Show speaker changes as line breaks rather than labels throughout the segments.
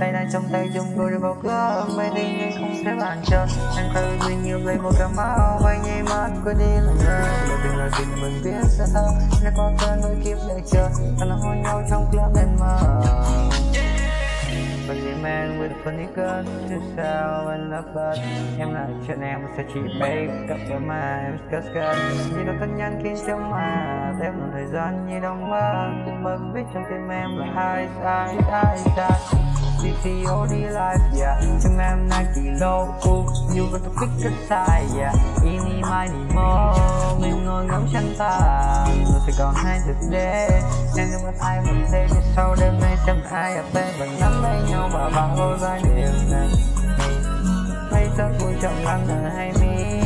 tay đang trong tay chung đôi để bao cửa mấy tình anh không thể bàn chờ. Anh khơi mình nhiều lấy một cảm áo vay nhảy mắt quên đi là nhớ lời tình là gì mình biết sẽ thơ nếu có tên đôi kiếp để chờ. Ta là hôn nhau trong club đêm mơ But the man with funny gun to sell and love but Em là chuyện em, sẽ chỉ bay cặp cho mà em cất cất Như đôi thân nhân khiến trong mà Em một thời gian như đông mơ. Mơ biết trong tim em là hai sai sai sai CTO đi live yeah. Trong em Nike logo như got to pick a sai yeah. Ini mai ni mo Mình ngồi ngắm chân ta. Rồi sẽ còn hai thực đế Em không có ai một thế Thì sau đêm nay chẳng ai ở bên. Và nắm tay nhau và bảo vô giai điều này Mấy giấc vui trọng lắm là hai mi.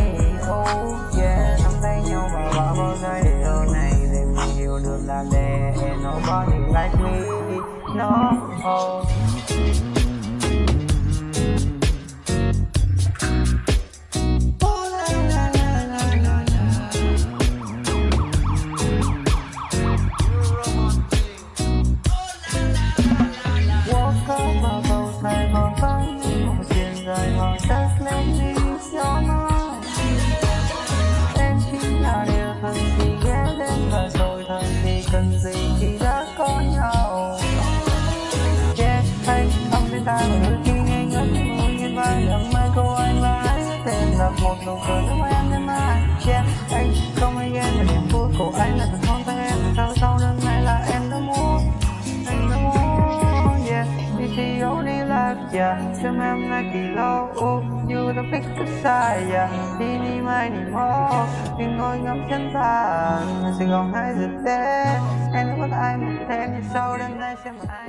Oh yeah. Nắm tay nhau và bảo vô giai điều này Để mình hiểu được là để Nobody like me. No oh. cần một nụ cười lúc em đến anh chen anh không hay ghen mà niềm vui của anh là thật ngon tay em sau sau lưng nay là em đã muốn anh đã muốn Yeah, đi thì yếu đi life Yeah, xem em nay kỳ lâu oh You the big the side Yeah, đi đi mai đi mò đi ngồi ngắm chân ta Sài Gòn hai giờ đêm Em đã có ai một thêm như sau đêm nay xem ai